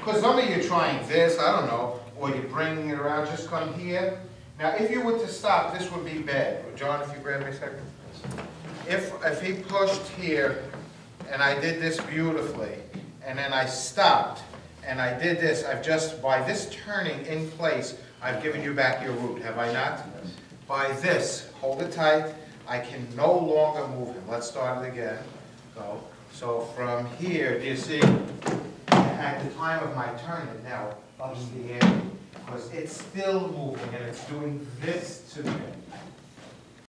because some of you are trying this, I don't know, or you're bringing it around, just come here. Now, if you were to stop, this would be bad. John, if you grab me a second. If, if he pushed here, and I did this beautifully, and then I stopped, and I did this, I've just, by this turning in place, I've given you back your root, have I not? By this, hold it tight, I can no longer move him. Let's start it again. Go. So from here, do you see, at the time of my turn it now, up in the air, because it's still moving and it's doing this to me.